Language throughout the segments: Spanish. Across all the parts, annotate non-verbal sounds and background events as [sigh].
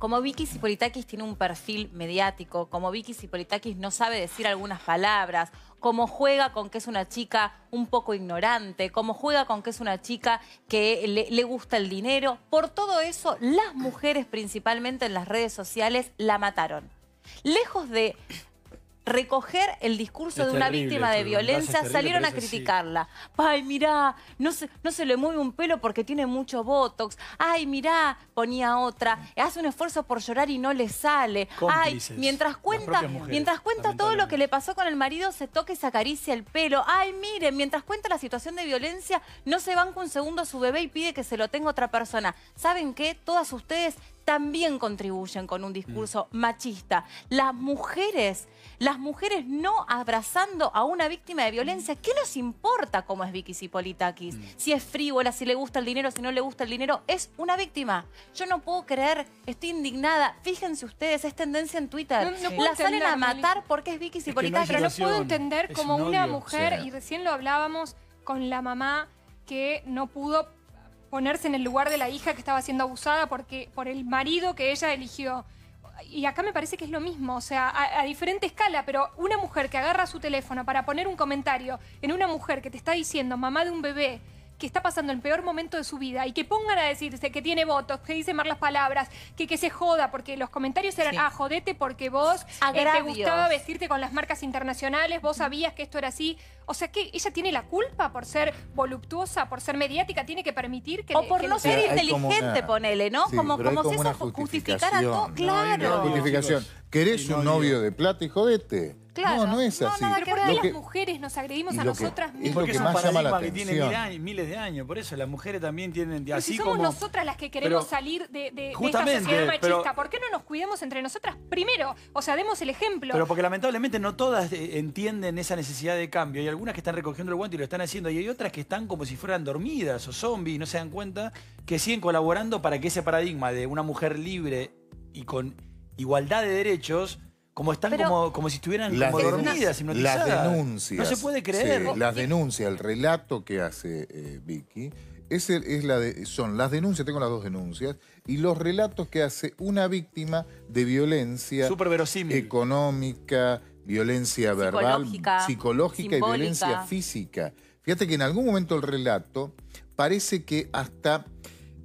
como Vicky Zipolitakis tiene un perfil mediático, como Vicky Zipolitakis no sabe decir algunas palabras, como juega con que es una chica un poco ignorante, como juega con que es una chica que le, le gusta el dinero, por todo eso las mujeres principalmente en las redes sociales la mataron. Lejos de recoger el discurso Es de una terrible víctima de violencia, terrible, salieron a criticarla. Ay, mirá, no se, no se le mueve un pelo porque tiene mucho botox. Ay, mirá, ponía otra. Hace un esfuerzo por llorar y no le sale. Cómplices, Ay, mientras cuenta, mujeres, mientras cuenta todo lo que le pasó con el marido, se toca y se acaricia el pelo. Ay, miren, mientras cuenta la situación de violencia, no se banca un segundo a su bebé y pide que se lo tenga otra persona. ¿Saben qué? Todas ustedes también contribuyen con un discurso machista. Las mujeres, las mujeres no abrazando a una víctima de violencia, ¿qué nos importa cómo es Vicky Zipolitakis? Si es frívola, si le gusta el dinero, si no le gusta el dinero, es una víctima. Yo no puedo creer, estoy indignada. Fíjense ustedes, es tendencia en Twitter. No- no la salen a matar porque es Vicky no hay Zipolitakis. Pero no puedo entender como un una mujer, Sí. y recién lo hablábamos con la mamá, que no pudo ponerse en el lugar de la hija que estaba siendo abusada porque, por el marido que ella eligió. Y acá me parece que es lo mismo, o sea, a, a diferente escala, pero una mujer que agarra su teléfono para poner un comentario en una mujer que te está diciendo, mamá de un bebé, que está pasando el peor momento de su vida y que pongan a decirse que tiene votos, que dice malas palabras, que, que se joda, porque los comentarios eran, Sí. ah, jodete porque vos eh, te gustaba vestirte con las marcas internacionales, vos sabías que esto era así. O sea que ella tiene la culpa por ser voluptuosa, por ser mediática, tiene que permitir que... O por que no ser como inteligente, una- ponele, ¿no? Sí, como como si como eso una justificara todo. justificación. No, Claro. una Justificación. ¿Querés no, un novio de plata y jodete? Claro. No, no es No, así. nada Pero que ¿por ver. qué Lo las que- mujeres nos agredimos y a lo que- nosotras es mismas? lo Porque que es un más llama la paradigma que tiene mil atención. años- miles de años. Por eso las mujeres también tienen, Pero así si somos como... nosotras las que queremos Pero- salir de, de- de esta Justamente, sociedad machista, pero- ¿por qué no nos cuidemos entre nosotras primero? O sea, demos el ejemplo. Pero porque lamentablemente no todas eh, entienden esa necesidad de cambio. Hay algunas que están recogiendo el guante y lo están haciendo. Y hay otras que están como si fueran dormidas o zombies y no se dan cuenta que siguen colaborando para que ese paradigma de una mujer libre y con igualdad de derechos, como están Pero- como, como si estuvieran Las, como dormidas, las hipnotizadas. denuncias. No se puede creer. sí, las denuncias, el relato que hace eh, Vicky, es el- es la de- son las denuncias, tengo las dos denuncias, y los relatos que hace una víctima de violencia económica, violencia verbal, Psicológica, psicológica y violencia física. Fíjate que en algún momento el relato parece que hasta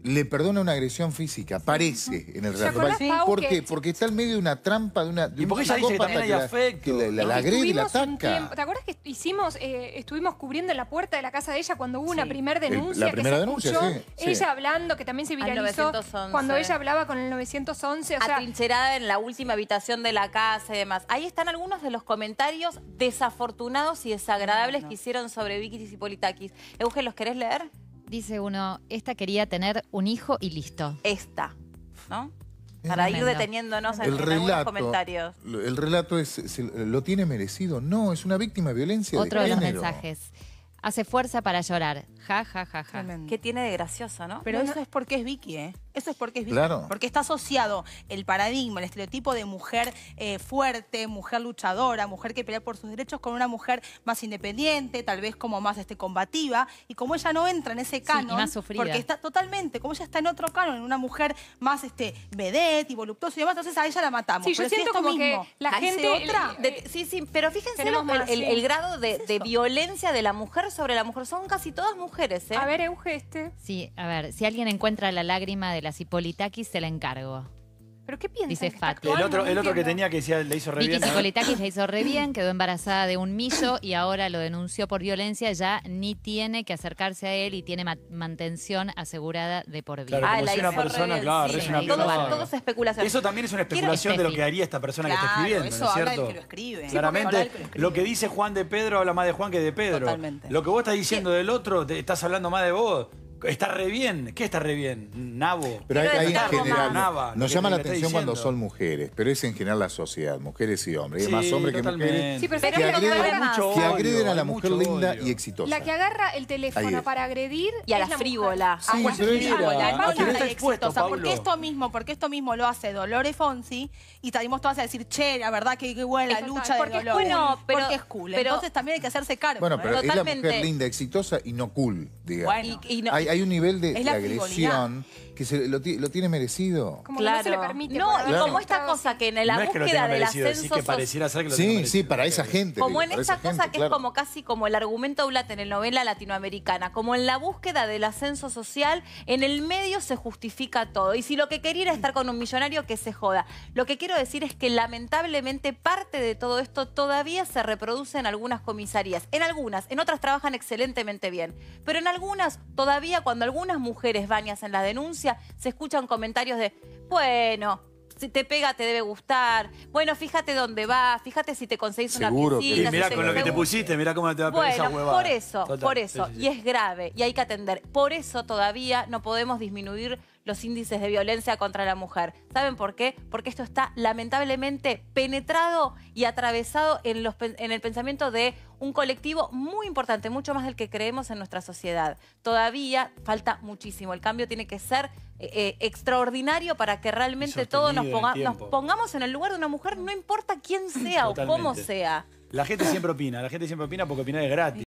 le perdona una agresión física, parece en el ¿Te relato. ¿Por qué? Porque está en medio de una trampa, de una... de Y porque una ella dice que también hay afecto. que la, la- agrede y la ataca. tiempo- ¿Te acuerdas que hicimos, eh, estuvimos cubriendo en la puerta de la casa de ella cuando hubo una Sí. primera El- denuncia? la primera que se denuncia, escuchó, sí, sí. Ella hablando, que también se Al viralizó. 911. Cuando ella hablaba con el 911, o sea, atrincherada en la última habitación de la casa y demás. Ahí están algunos de los comentarios desafortunados y desagradables que hicieron sobre Vicky Zipolitakis. Euge, ¿los querés leer? Dice uno, esta quería tener un hijo y listo. Esta, ¿no? Es Para ir deteniéndonos en, El en algunos relato, comentarios. el relato es, se- lo tiene merecido. No, es una víctima de violencia Otro de de los mensajes. Hace fuerza para llorar. Ja, ja, ja, ja. Tremendo. ¿Qué tiene de gracioso, no? Pero No, no. eso es porque es Vicky, ¿eh? Eso es porque es. Claro. Porque está asociado el paradigma, el estereotipo de mujer eh, fuerte, mujer luchadora, mujer que pelea por sus derechos con una mujer más independiente, tal vez como más este, combativa. Y como ella no entra en ese y canon, más sufrida. porque está totalmente, como ella está en otro canon, en una mujer más este, vedette y voluptuosa y demás, entonces a ella la matamos. Sí, yo Pero siento esto como que mismo la hace gente- otra, De- sí, sí, pero fíjense el, más, el- sí. el grado de, de violencia de la mujer sobre la mujer. Son casi todas mujeres, ¿eh? a ver, Euge, este. Sí, a ver, si alguien encuentra la lágrima de las Hipolitakis, se la encargo. ¿Pero qué piensan? Dice Fati. El otro, el otro que tenía que decía, le hizo re bien. ¿no? Hipolitakis la hizo re [laughs] bien, quedó embarazada de un millo y ahora lo denunció por violencia, ya ni tiene que acercarse a él y tiene ma- mantención asegurada de por vida. Claro, Ah, como la si una hizo re persona, bien, claro, sí. es una Todo- persona. todo es especulación. Eso también es una especulación de lo que haría esta persona que está Claro, escribiendo, eso ¿no es habla del cierto? que lo escribe. Sí, Claramente, porque habla del que lo escribe. lo que dice Juan de Pedro habla más de Juan que de Pedro. Totalmente. Lo que vos estás diciendo del otro, te estás hablando más de vos. Está re bien. ¿Qué está re bien? Nabo. Pero hay, en general. Nava, nos que llama la atención cuando son mujeres, pero es en general la sociedad, mujeres y hombres. Hay más hombres que totalmente. mujeres Sí, pero que ¿sabes qué es lo que agreden, que odio, agreden a la mujer linda odio. y exitosa. La que agarra el teléfono para agredir Y a la mujer. frívola. Sí, Ah, bueno, bueno, la ¿a Paula quién es está la expuesto, exitosa, porque esto mismo, porque esto mismo lo hace Dolores Fonsi y salimos todas a decir, che, la verdad que qué buena la lucha de Dolores. cool. Pero- porque es cool. pero- Entonces también hay que hacerse cargo. Bueno, ¿eh? pero es la Totalmente. mujer linda, exitosa y no cool, digamos. Bueno. Y- y no- hay, un nivel de, agresión que se, lo, ti- lo tiene merecido. Como que no se le Claro. permite. No, y como esta cosa que en la no es que lo búsqueda del ascenso que social- pareciera ser que lo tenga Sí, sí, para esa gente. Como digo, en esa cosa gente, que claro. es como casi como el argumento de la telenovela latinoamericana, como en la búsqueda del ascenso social, en el medio se justifica todo. Y si lo que quería era estar con un millonario, que se joda. Lo que quiero decir es que lamentablemente parte de todo esto todavía se reproduce en algunas comisarías. En algunas, en otras trabajan excelentemente bien. Pero en algunas, todavía cuando algunas mujeres van y hacen la denuncia, se escuchan comentarios de, bueno, si te pega te debe gustar. Bueno, fíjate dónde va, fíjate si te conseguís una Seguro que-. Y mirá si con lo que te pusiste, mirá cómo te va a pegar esa bueno, huevada. por eso, Total, por sí, eso. sí, sí. Y es grave y hay que atender. Por eso todavía no podemos disminuir los índices de violencia contra la mujer. ¿Saben por qué? Porque esto está lamentablemente penetrado y atravesado en, los pen- en el pensamiento de un colectivo muy importante, mucho más del que creemos en nuestra sociedad. Todavía falta muchísimo. El cambio tiene que ser eh, eh, extraordinario para que realmente todos nos, en pongamos en el lugar de una mujer, no importa quién sea o cómo sea. La gente siempre opina, la gente siempre opina porque opinar es gratis.